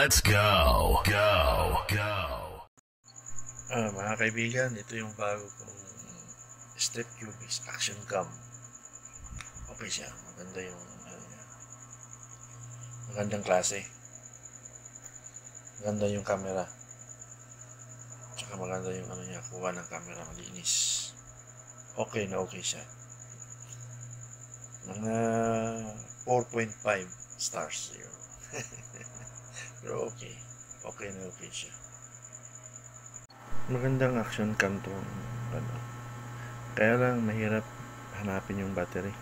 Let's go. Go. Go. Ah, mga kaibigan, ito yung bago kong Step Cubix Action Cam. Okay siya, maganda yung ano. Magandang klase. Maganda yung camera. Tsaka maganda yung ano niya, kuha ng camera, malinis. Okay na okay siya. Mga 4.5 stars. Pero okay. Okay na okay siya. Magandang action cam to. Ano. Kaya lang mahirap hanapin yung battery.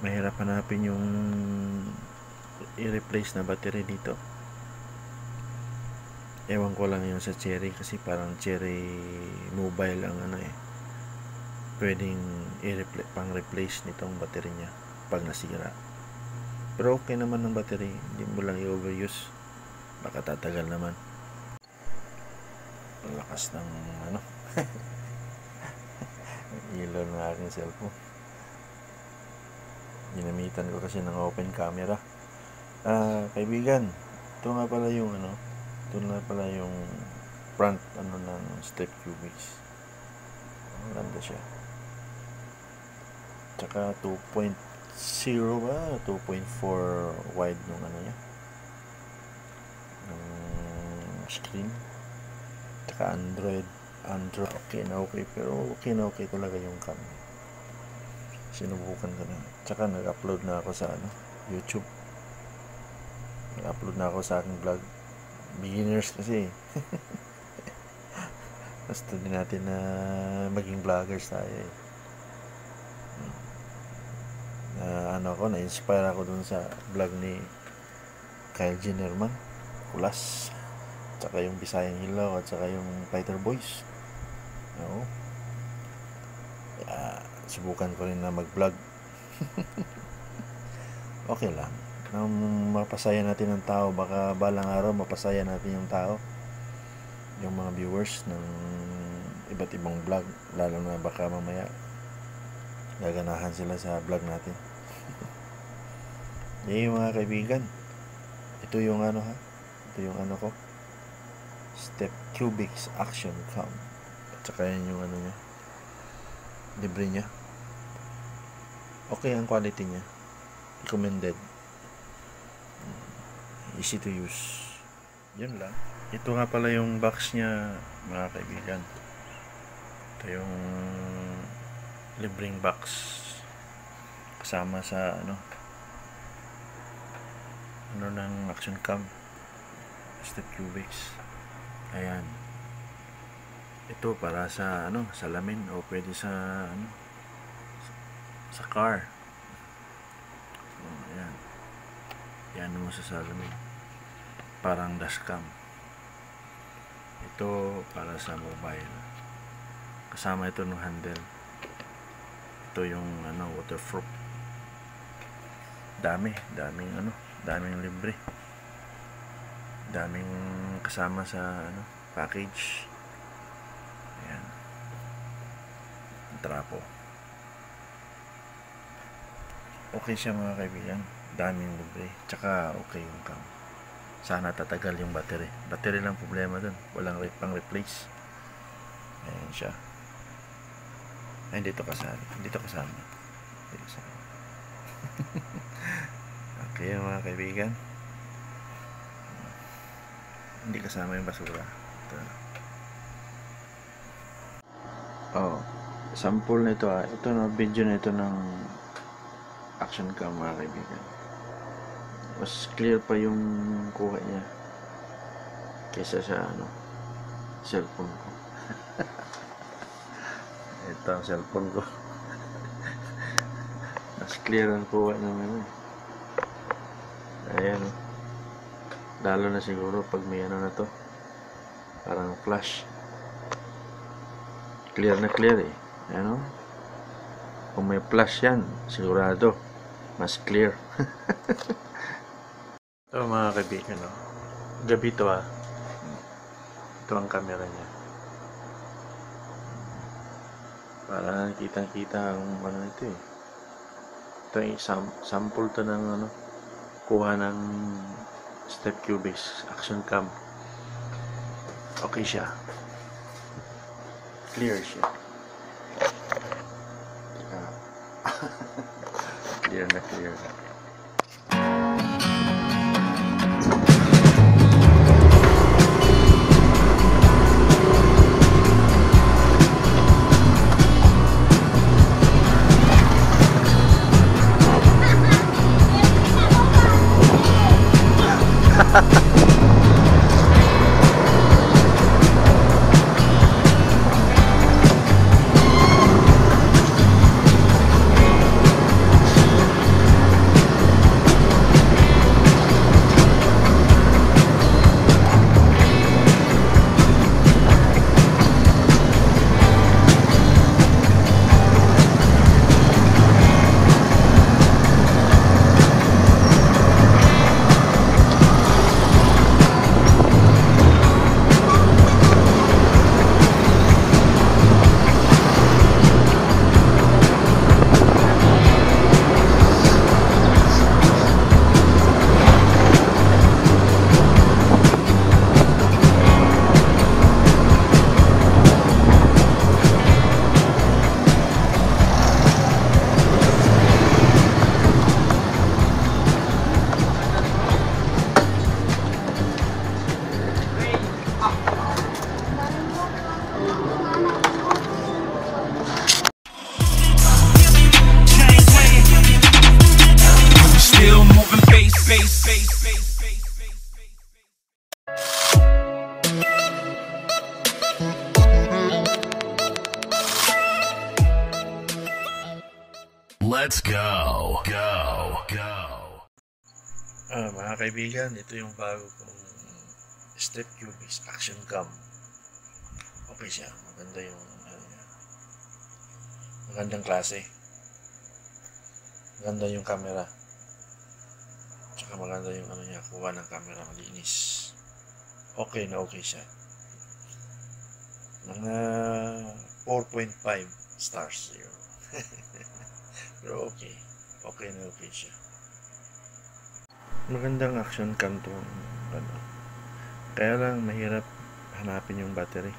Mahirap hanapin yung i-replace na battery dito. Ewan ko lang yun sa Cherry kasi parang Cherry mobile ang ano eh. Pwedeng i-replace pang replace nitong battery niya pag nasira. Pero okay naman ng battery, hindi mo lang i-overuse. Baka tatagal naman. Ang lakas ng ano. ilaw ng aking cellphone. Ginamitan ko kasi ng open camera. Ah, kaibigan, ito nga pala yung ano, ito nga pala yung front ano ng step cubics. Ang ganda siya. Tsaka 2.0 ba? 2.4 wide nung ano niya. Nung screen. Tsaka Android. Android. Okay na okay. Pero okay na okay talaga yung cam. Sinubukan ko na. Tsaka nag-upload na ako sa ano, YouTube. Nag-upload na ako sa aking vlog. Beginners kasi. Basta din natin na maging vloggers tayo eh. na ano ako, na-inspire ako dun sa vlog ni Kyle Jennerman, Kulas, tsaka yung Bisayang Hilaw, at saka yung Fighter Boys. Oo. Kaya, subukan ko rin na mag-vlog. okay lang. Nang mapasaya natin ng tao, baka balang araw mapasaya natin yung tao. Yung mga viewers ng iba't ibang vlog, lalo na baka mamaya gaganahan sila sa vlog natin. Yung mga kaibigan. Ito yung ano ha. Ito yung ano ko. Step Cubics Action Cam. At saka yan yung ano niya. Libre niya. Okay ang quality niya. Recommended. Easy to use. Yun lang. Ito nga pala yung box niya mga kaibigan. Ito yung libreng box kasama sa ano ano ng action cam. Step cubics ayan. Ito para sa ano salamin o pwede sa ano sa car. So, ayan. Yan mo sa salamin parang dashcam ito para sa mobile. Kasama ito ng handle. Ito yung ano waterproof dami daming ano daming libre. Daming kasama sa ano package. Ayan. Trapo. Okay siya mga kaibigan. Daming libre. Tsaka okay yung cam. Sana tatagal yung battery. Battery lang problema dun. Walang pang replace. Ayan siya. Ay, hindi ito kasama. Hindi ito kasama. Hindi kasama. okay, mga kaibigan. Hindi kasama yung basura. Ito. Oh, sample nito ah. Ito na video na ito ng action cam mga kaibigan. Mas clear pa yung kuha niya kaysa sa ano cellphone ko. ito ang cellphone ko mas clear ang kuha ng ano ayan. O lalo na siguro pag may ano na to. Parang flash. Clear na clear eh. Ano kung may flash yan sigurado. Mas clear. Ito mga kaibigan no? gabi to ah. Ito ang camera niya. Para kitang kita ang ano ito eh ito yung sam sample to ng ano kuha ng Step Cubix Action Cam. Okay siya. Clear siya. Ah. clear na clear na. ha ha ha Let's go. Go. Go. Ah, mga kaibigan, ito yung bago kong Step Cubix Action Cam. Okay siya. Maganda yung ano niya. Magandang klase. Maganda yung camera. Tsaka maganda yung ano niya, kuha ng camera malinis. Okay na okay siya. Mga 4.5 stars yun. Pero okay. Okay na okay siya. Magandang action cam to. Ano. Kaya lang mahirap hanapin yung battery.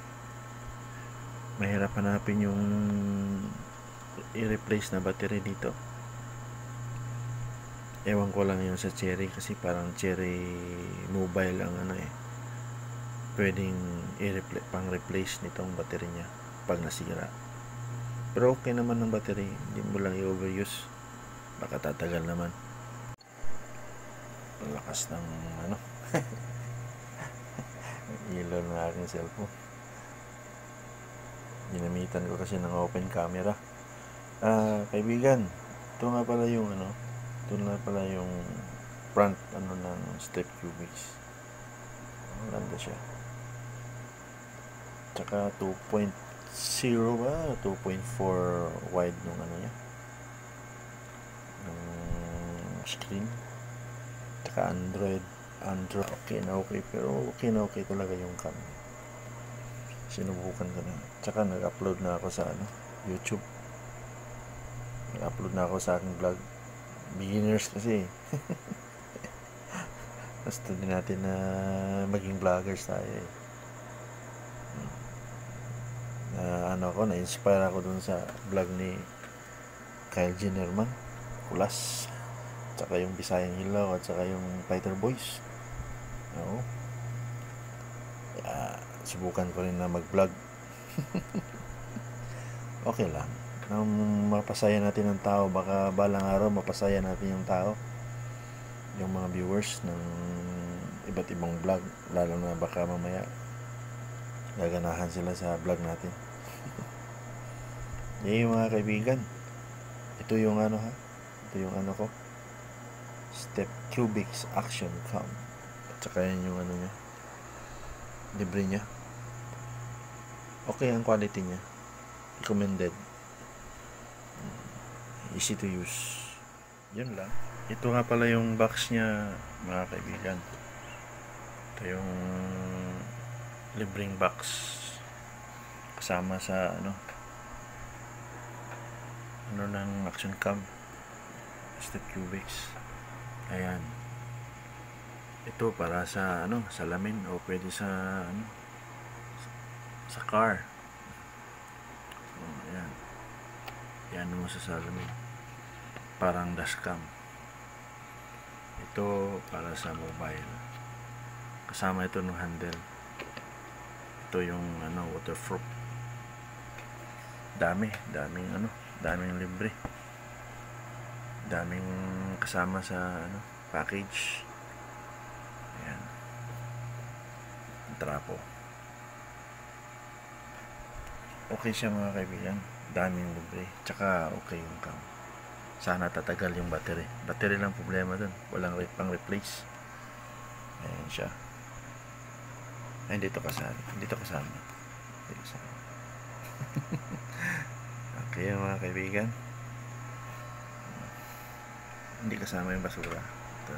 Mahirap hanapin yung i-replace na battery dito. Ewan ko lang yun sa Cherry kasi parang Cherry mobile ang ano eh. Pwedeng i-replace pang replace nitong battery niya pag nasira. Pero okay naman ng battery, hindi mo lang i-overuse. Baka tatagal naman. Lakas ng ano. ilaw ng aking cellphone. Ginamitan ko kasi ng open camera. Ah, kaibigan, ito nga pala yung ano, ito nga pala yung front ano ng Step Cubix. Ang ganda siya. Tsaka 2.0 ba? 2.4 wide nung ano niya. Nung screen. Tsaka Android. Android. Okay na okay. Pero okay na okay talaga yung cam. Sinubukan ko na. Tsaka nag-upload na ako sa ano, YouTube. Nag-upload na ako sa aking vlog. Beginners kasi. Basta din natin na maging vloggers tayo eh. Na ano ako, na-inspire ako dun sa vlog ni Kyle Jennerman, Kulas, tsaka yung Bisayang Hilaw, at saka yung Fighter Boys. Oo. Kaya, subukan ko rin na mag-vlog. okay lang. Nang mapasaya natin ng tao, baka balang araw mapasaya natin yung tao. Yung mga viewers ng iba't ibang vlog, lalo na baka mamaya gaganahan sila sa vlog natin. Yan yung mga kaibigan. Ito yung ano ha. Ito yung ano ko. Step Cubix Action Cam. At saka yan yung ano niya. Libre niya. Okay ang quality niya. Recommended. Mm, Easy to use. Yun lang. Ito nga pala yung box niya mga kaibigan. Ito yung libreng box kasama sa ano ano ng action cam? Step cubix ayan. Ito para sa ano salamin o pwede sa ano sa car. So, ayan. Yan mo sa salamin. Parang dashcam ito para sa mobile. Kasama ito ng handle. Ito yung ano waterproof. Dami daming ano daming libre. Daming kasama sa ano package. Ayan. Trapo. Okay siya mga kaibigan. Daming libre. Tsaka okay yung cam. Sana tatagal yung battery. Battery lang problema dun. Walang re- pang replace. Ayan siya. Ay dito kasama. Dito kasama. Dito kasama okay mga kaibigan. Hindi kasama yung basura. Ito.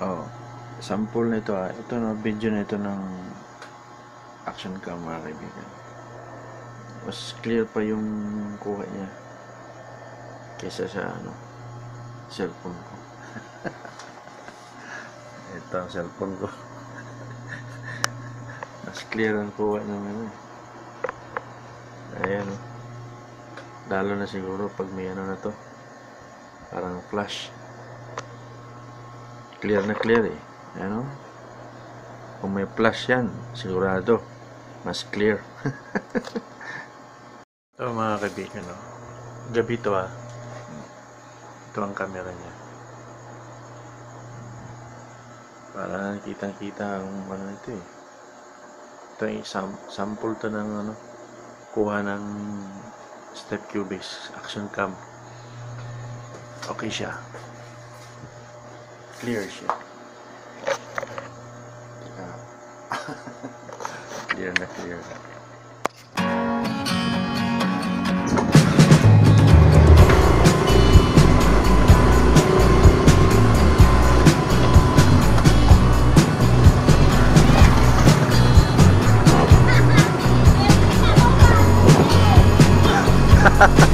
Oh sample nito ah. Ito na video na ito ng action cam mga kaibigan. Mas clear pa yung kuha niya kaysa sa ano cellphone ko. Ito ang cellphone ko. Mas clear ang kuha ng ano ayan. Lalo na siguro pag may ano na to. Parang flash. Clear na clear eh. Ano kung may flash yan sigurado. Mas clear. Ito mga kaibigan no? gabi to ah. Ito ang camera niya. Para kitang kita ang ano ito eh. Ito yung sam- sample to ng ano kuha ng step cubase action cam. Okay siya. Clear siya. Ah. clear na clear na ha ha